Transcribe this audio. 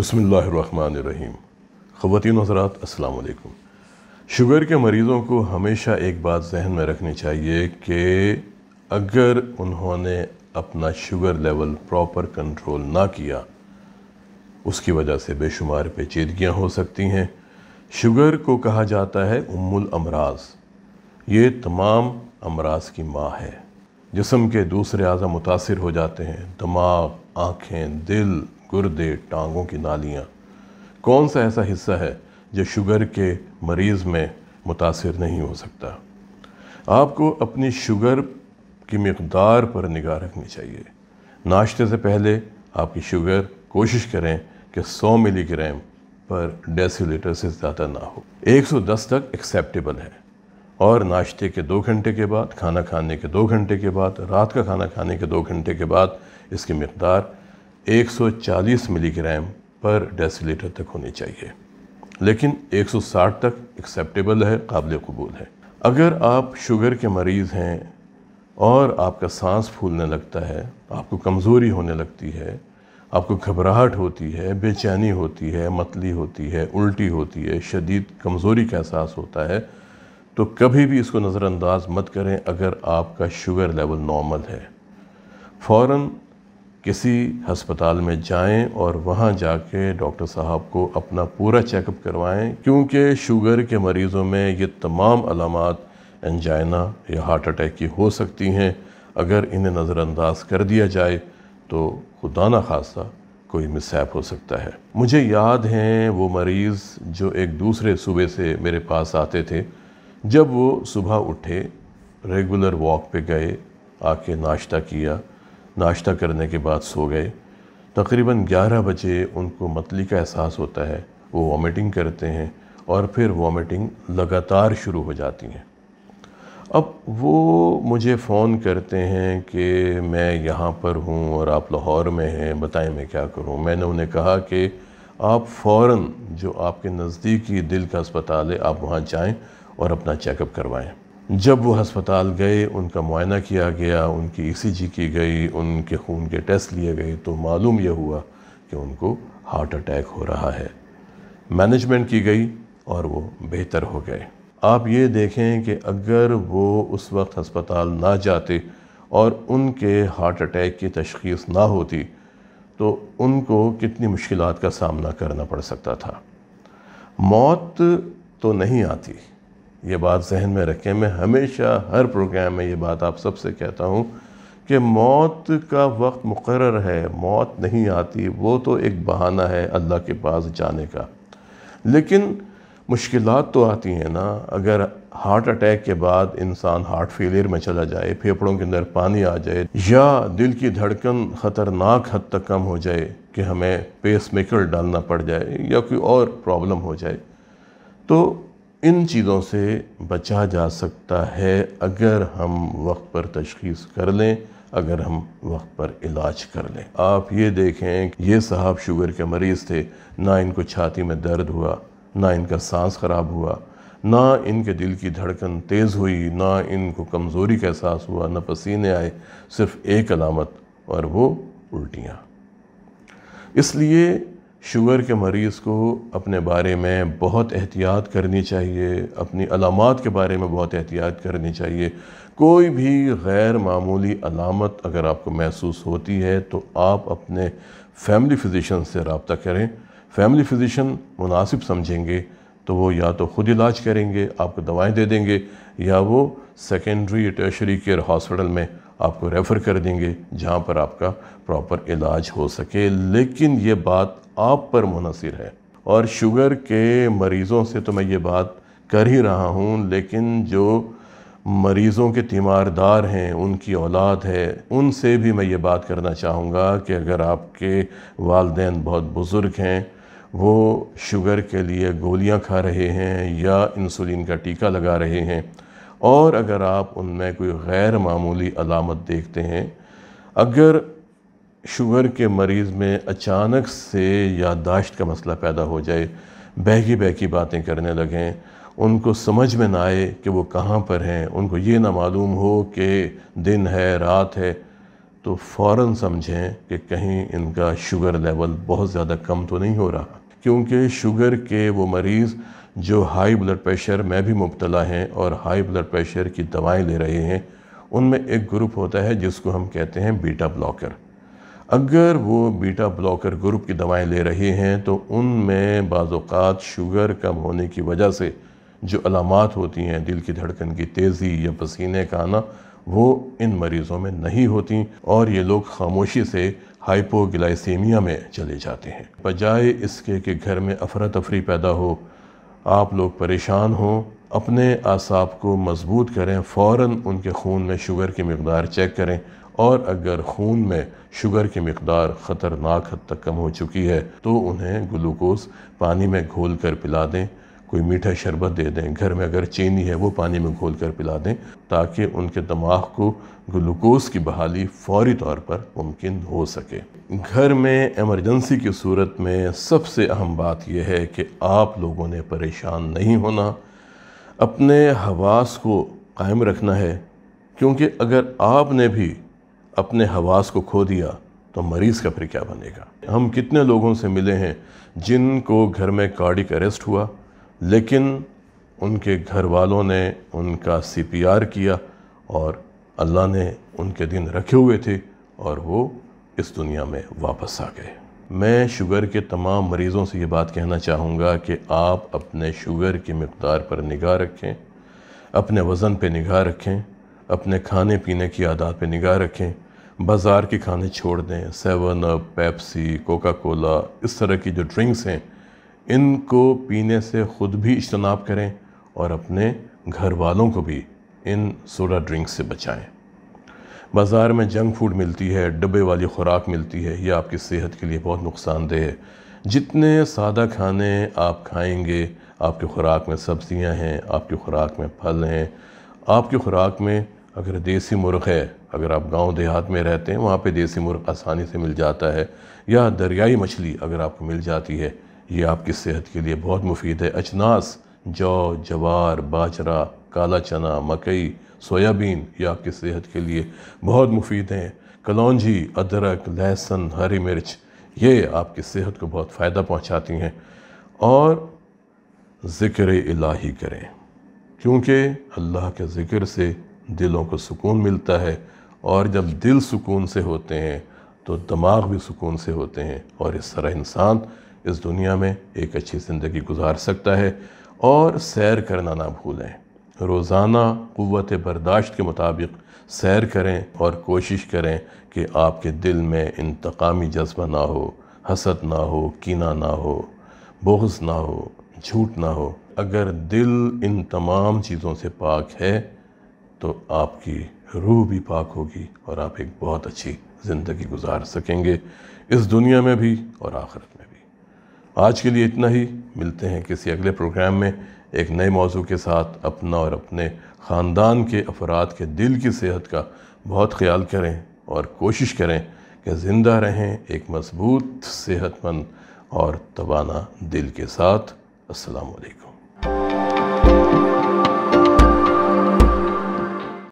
बसमीम ख़वान हजरात अस्सलाम शुगर के मरीज़ों को हमेशा एक बात जहन में रखनी चाहिए कि अगर उन्होंने अपना शुगर लेवल प्रॉपर कंट्रोल ना किया, उसकी वजह से बेशुमार पेचीदगियाँ हो सकती हैं। शुगर को कहा जाता है उम्मुल अमराज। ये तमाम अमराज की माँ है। जिसम के दूसरे अज़ा मुतासर हो जाते हैं। दिमाग आँखें, दिल, गुर्दे, टांगों की नालियाँ। कौन सा ऐसा हिस्सा है जो शुगर के मरीज़ में मुतासर नहीं हो सकता? आपको अपनी शुगर की मकदार पर निगाह रखनी चाहिए। नाश्ते से पहले आपकी शुगर, कोशिश करें कि 100 मिलीग्राम पर डेसीलीटर से ज़्यादा ना हो। 110 तक एक्सेप्टेबल है। और नाश्ते के दो घंटे के बाद, खाना खाने के दो घंटे के बाद, रात का खाना खाने के दो घंटे के बाद इसकी मकदार 140 मिलीग्राम पर डेसीलीटर तक होनी चाहिए। लेकिन 160 तक एक्सेप्टेबल है, काबिल कबूल है। अगर आप शुगर के मरीज़ हैं और आपका सांस फूलने लगता है, आपको कमज़ोरी होने लगती है, आपको घबराहट होती है, बेचैनी होती है, मतली होती है, उल्टी होती है, शदीद कमज़ोरी का एहसास होता है तो कभी भी इसको नज़रअंदाज मत करें अगर आपका शुगर लेवल नॉर्मल है। फ़ौर किसी हस्पताल में जाएँ और वहाँ जाके डॉक्टर साहब को अपना पूरा चेकअप करवाएँ, क्योंकि शुगर के मरीज़ों में ये तमाम अलामत एंजाइना या हार्ट अटैक की हो सकती हैं। अगर इन्हें नज़रअंदाज कर दिया जाए तो खुदा न खासा कोई मिसैप हो सकता है। मुझे याद हैं वो मरीज़ जो एक दूसरे सूबे से मेरे पास आते थे। जब वो सुबह उठे, रेगुलर वॉक पे गए, आके नाश्ता किया नाश्ता करने के बाद सो गए। तकरीबन 11 बजे उनको मतली का एहसास होता है। वो वॉमिटिंग करते हैं और फिर वॉमिटिंग लगातार शुरू हो जाती हैं। अब वो मुझे फ़ोन करते हैं कि मैं यहाँ पर हूँ और आप लाहौर में हैं, बताएँ मैं क्या करूँ? मैंने उन्हें कहा कि आप फ़ौर जो आपके नज़दीकी दिल का अस्पताल है, आप वहाँ जाएँ और अपना चेकअप करवाएँ। जब वो हस्पताल गए, उनका मुआयना किया गया, उनकी ईसीजी की गई, उनके खून के टेस्ट लिए गए तो मालूम यह हुआ कि उनको हार्ट अटैक हो रहा है। मैनेजमेंट की गई और वो बेहतर हो गए। आप ये देखें कि अगर वो उस वक्त हस्पताल ना जाते और उनके हार्ट अटैक की तशखीस ना होती तो उनको कितनी मुश्किल का सामना करना पड़ सकता था। मौत तो नहीं आती ये बात जहन में रखें। मैं हमेशा हर प्रोग्राम में ये बात आप सबसे कहता हूँ कि मौत का वक्त मुकर है, मौत नहीं आती, वो तो एक बहाना है अल्लाह के पास जाने का। लेकिन मुश्किल तो आती हैं ना, अगर हार्ट अटैक के बाद इंसान हार्ट फेलियर में चला जाए, फेफड़ों के अंदर पानी आ जाए, या दिल की धड़कन ख़तरनाक हद तक कम हो जाए कि हमें पेस मेकर डालना पड़ जाए या कोई और प्रॉब्लम हो जाए तो इन चीज़ों से बचा जा सकता है अगर हम वक्त पर तशखीस कर लें, अगर हम वक्त पर इलाज कर लें। आप ये देखें ये साहब शुगर के मरीज़ थे, ना इनको छाती में दर्द हुआ, ना इनका सांस ख़राब हुआ, ना इनके दिल की धड़कन तेज़ हुई, ना इनको कमज़ोरी का एहसास हुआ, ना पसीने आए, सिर्फ़ एक अलामत और वो उल्टियाँ। इसलिए शुगर के मरीज़ को अपने बारे में बहुत एहतियात करनी चाहिए, अपनी अलामत के बारे में बहुत एहतियात करनी चाहिए। कोई भी गैर मामूली अलामत अगर आपको महसूस होती है तो आप अपने फैमिली फ़िज़िशन से रबता करें। फैमिली फ़िज़िशन मुनासिब समझेंगे तो वो या तो ख़ुद इलाज करेंगे, आपको दवाएँ दे देंगे, या वो सेकेंडरी टर्शरी केयर हॉस्पिटल में आपको रेफ़र कर देंगे, जहाँ पर आपका प्रॉपर इलाज हो सके। लेकिन ये बात आप पर मुनसर है। और शुगर के मरीज़ों से तो मैं ये बात कर ही रहा हूँ, लेकिन जो मरीज़ों के तीमारदार हैं, उनकी औलाद है, उनसे भी मैं ये बात करना चाहूँगा कि अगर आपके वालदेन बहुत बुज़ुर्ग हैं, वो शुगर के लिए गोलियाँ खा रहे हैं या इंसुलिन का टीका लगा रहे हैं, और अगर आप उनमें कोई गैर मामूली अलामत देखते हैं, अगर शुगर के मरीज़ में अचानक से याददाश्त का मसला पैदा हो जाए, बहकी बहकी बातें करने लगें, उनको समझ में ना आए कि वो कहाँ पर हैं, उनको ये ना मालूम हो कि दिन है, रात है तो फ़ौर समझें कि कहीं इनका शुगर लेवल बहुत ज़्यादा कम तो नहीं हो रहा। क्योंकि शुगर के वो मरीज़ जो हाई ब्लड प्रेशर, में भी मुबतला हैं और हाई ब्लड प्रेशर की दवाएँ ले रहे हैं, उनमें एक ग्रुप होता है जिसको हम कहते हैं बीटा ब्लॉकर। अगर वो बीटा ब्लॉकर ग्रुप की दवाएँ ले रहे हैं तो उनमें बाज़ात शुगर कम होने की वजह से जो अलामत होती हैं, दिल की धड़कन की तेज़ी या पसीने का आना, वो इन मरीज़ों में नहीं होती और ये लोग खामोशी से हाइपोग्लाइसीमिया में चले जाते हैं। बजाय इसके कि घर में अफरा तफरी पैदा हो, आप लोग परेशान हों अपने आसाब को मज़बूत करें फ़ौर उनके खून में शुगर की मकदार चेक करें। और अगर खून में शुगर की मकदार ख़तरनाक हद तक कम हो चुकी है तो उन्हें ग्लूकोज़ पानी में घोल कर पिला दें। कोई मीठा शरबत दे दें। घर में अगर चीनी है, वो पानी में घोल कर पिला दें, ताकि उनके दिमाग को ग्लूकोज़ की बहाली फौरी तौर पर मुमकिन हो सके। घर में एमरजेंसी की सूरत में सबसे अहम बात यह है कि आप लोगों ने परेशान नहीं होना। अपने हवास को कायम रखना है, क्योंकि अगर आपने भी अपने हवास को खो दिया तो मरीज़ का फिर क्या बनेगा? हम कितने लोगों से मिले हैं जिनको घर में कार्डिक अरेस्ट हुआ, लेकिन उनके घर वालों ने उनका सीपीआर किया और अल्लाह ने उनके दिन रखे हुए थे और वो इस दुनिया में वापस आ गए। मैं शुगर के तमाम मरीज़ों से ये बात कहना चाहूँगा कि आप अपने शुगर की मकदार पर निगाह रखें, अपने वज़न पे निगाह रखें, अपने खाने पीने की आदत पे निगाह रखें, बाज़ार के खाने छोड़ दें, Seven Up, Pepsi Coca Cola इस तरह की जो ड्रिंक्स हैं, इनको पीने से ख़ुद भी इज्तनाब करें और अपने घर वालों को भी इन सोडा ड्रिंक्स से बचाएँ। बाज़ार में जंक फ़ूड मिलती है, डब्बे वाली खुराक मिलती है यह आपकी सेहत के लिए बहुत नुकसानदेह है। जितने सादा खाने आप खाएँगे, आपकी खुराक में सब्ज़ियाँ हैं, आपकी खुराक में फल हैं, आपकी खुराक में अगर देसी मुर्ग है, अगर आप गाँव देहात में रहते हैं, वहाँ पे देसी मुर्ग आसानी से मिल जाता है, या दरियाई मछली अगर आपको मिल जाती है, ये आपकी सेहत के लिए बहुत मुफीद है। अचनास जौ, जवार, बाजरा, काला चना, मकई सोयाबीन ये आपकी सेहत के लिए बहुत मुफीद हैं। कलौजी, अदरक, लहसुन, हरी मिर्च, ये आपकी सेहत को बहुत फ़ायदा पहुंचाती हैं। और ज़िक्र इलाही करें, क्योंकि अल्लाह के ज़िक्र से दिलों को सुकून मिलता है और जब दिल सुकून से होते हैं तो दिमाग भी सुकून से होते हैं और इस तरह इंसान इस दुनिया में एक अच्छी ज़िंदगी गुजार सकता है। और सैर करना ना भूलें। रोज़ाना क़वत बर्दाश्त के मुताबिक सैर करें और कोशिश करें कि आपके दिल में इंतकामी जज्बा ना हो, हसद ना हो, कीना ना हो बोझ ना हो, झूठ ना हो। अगर दिल इन तमाम चीज़ों से पाक है तो आपकी रूह भी पाक होगी और आप एक बहुत अच्छी ज़िंदगी गुजार सकेंगे इस दुनिया में भी और आखिरत में भी। आज के लिए इतना ही। मिलते हैं किसी अगले प्रोग्राम में। एक नए मौजू के साथ अपना और अपने ख़ानदान के अफराद के दिल की सेहत का बहुत ख्याल करें और कोशिश करें कि ज़िंदा रहें एक मज़बूत, सेहतमंद और तबाना दिल के साथ। असलकम